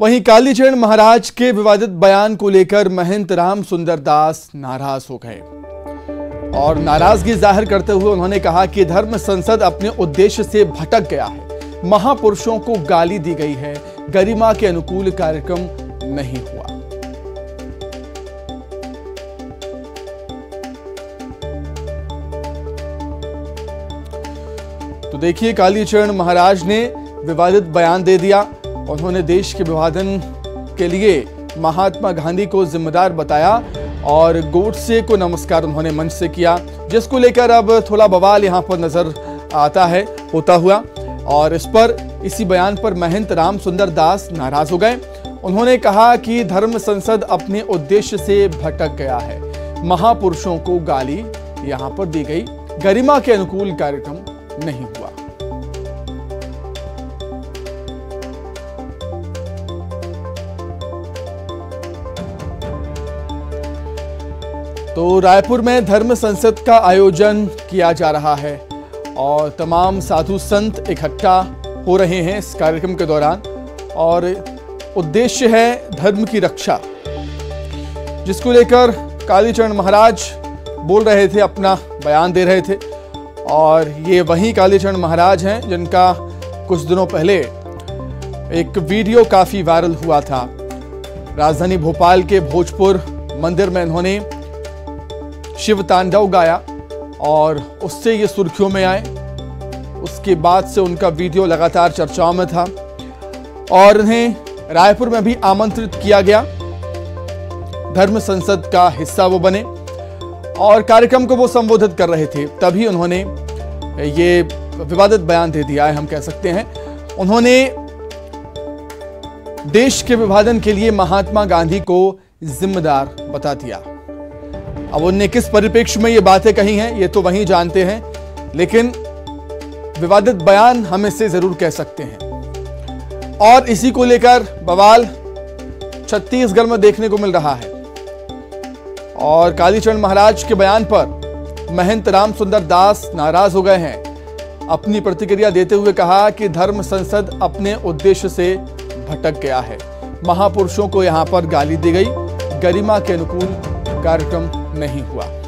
वहीं कालीचरण महाराज के विवादित बयान को लेकर महंत राम सुंदर दास नाराज़ हो गए। और नाराज़गी ज़ाहिर करते हुए उन्होंने कहा कि धर्म संसद अपने उद्देश्य से भटक गया है। महापुरुषों को गाली दी गई है। गरिमा के अनुकूल कार्यक्रम नहीं हुआ। तो देखिए, कालीचरण महाराज ने विवादित बयान दे दिया। उन्होंने देश के विभाजन के लिए महात्मा गांधी को जिम्मेदार बताया और गोडसे को नमस्कार उन्होंने मंच से किया, जिसको लेकर अब थोड़ा बवाल यहाँ पर नज़र आता है, होता हुआ। और इस पर इसी बयान पर महंत राम सुंदर दास नाराज़ हो गए। उन्होंने कहा कि धर्म संसद अपने उद्देश्य से भटक गया है। महापुरुषों को गाली यहाँ पर दी गई। गरिमा के अनुकूल कार्यक्रम नहीं तो रायपुर में धर्म संसद का आयोजन किया जा रहा है और तमाम साधु संत इकट्ठा हो रहे हैं इस कार्यक्रम के दौरान। और उद्देश्य है धर्म की रक्षा, जिसको लेकर कालीचरण महाराज बोल रहे थे, अपना बयान दे रहे थे। और ये वही कालीचरण महाराज हैं, जिनका कुछ दिनों पहले एक वीडियो काफ़ी वायरल हुआ था। राजधानी भोपाल के भोजपुर मंदिर में इन्होंने शिव तांडव गाया और उससे ये सुर्खियों में आए। उसके बाद से उनका वीडियो लगातार चर्चाओं में था और इन्हें रायपुर में भी आमंत्रित किया गया। धर्म संसद का हिस्सा वो बने और कार्यक्रम को वो संबोधित कर रहे थे। तभी उन्होंने ये विवादित बयान दे दिया है, हम कह सकते हैं। उन्होंने देश के विभाजन के लिए महात्मा गांधी को जिम्मेदार बता दिया। अब उनने किस परिप्रेक्ष्य में ये बातें कही हैं, ये तो वही जानते हैं, लेकिन विवादित बयान हम इससे ज़रूर कह सकते हैं। और इसी को लेकर बवाल छत्तीसगढ़ में देखने को मिल रहा है। और कालीचरण महाराज के बयान पर महंत राम सुंदर दास नाराज़ हो गए हैं। अपनी प्रतिक्रिया देते हुए कहा कि धर्म संसद अपने उद्देश्य से भटक गया है। महापुरुषों को यहाँ पर गाली दी गई। गरिमा के अनुकूल कार्यक्रम नहीं हुआ।